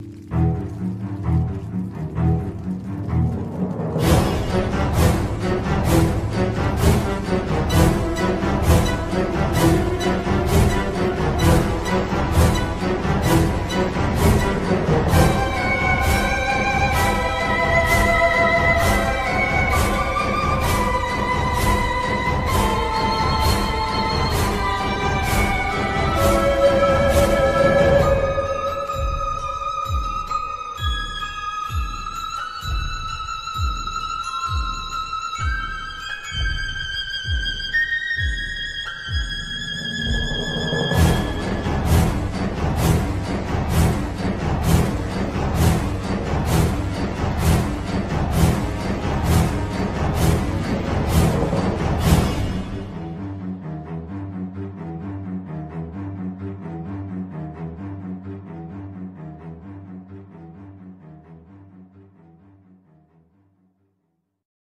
you